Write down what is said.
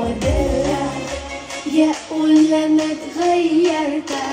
وادلع يا قول لما تغيرت.